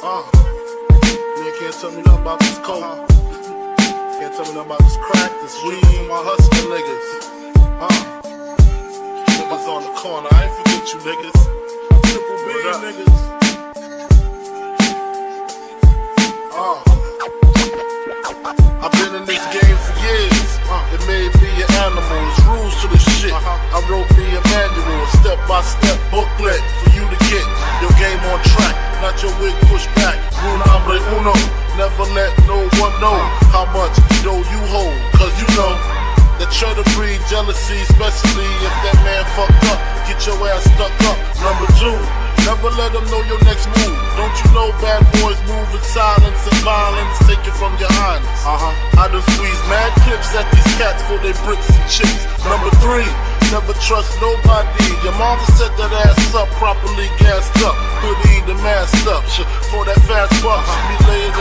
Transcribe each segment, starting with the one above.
Uh, man can't tell me nothing about this coke. Can't tell me nothing about this crack, this weed, my hustling niggas. Uh, niggas on the corner, I ain't forget you niggas. Triple B niggas. Uh, I've been in this game for years. Uh, it made me an animal. It's rules to this shit. I wrote me a manual, step by step booklet jealousy, especially if that man fucked up. Get your ass stuck up. Number two, never let them know your next move. Don't you know bad boys move in silence and violence? Take it from your highness. Uh huh. I done squeeze mad clips at these cats for they bricks and chips. Number three, never trust nobody. Your mama set that ass up, properly gassed up, hoodie the masked up. For that fast buck, be laying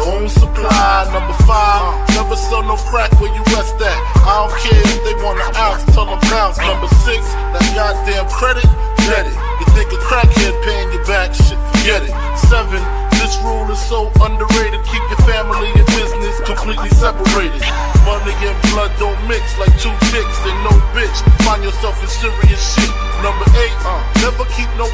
your own supply. Number five, never sell no crack where you rest at. I don't care if they want an ounce, tell them bounce. Number six, that goddamn credit, get it. You think a crackhead paying you back, shit, forget it. Seven, this rule is so underrated. Keep your family and business completely separated. Money and blood don't mix like two dicks and no bitch. Find yourself in serious shit. Number eight, uh, never keep no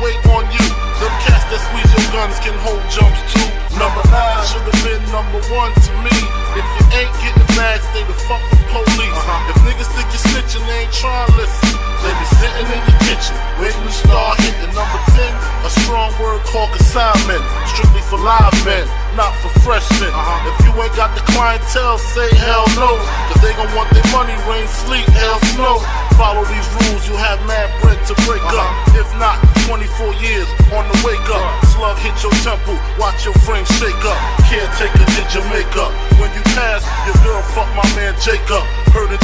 one to me. If you ain't getting back, stay the fuck with police. Uh-huh. If niggas think you're snitching, they ain't trying to listen. They be sitting in your kitchen, waiting to start hitting. Number 10, a strong word called consignment. Strictly for live men, not for freshmen. Uh-huh. If you ain't got the clientele, say hell no. Cause they gon' want their money, rain, sleet, hell, snow. Follow these rules, you'll have mad bread to break up. Uh-huh. If not, 24 years on the wake up. Slug hit your temple, watch your frame shake up. Caretaker did your makeup. When you pass, your girl fuck my man Jacob. Heard in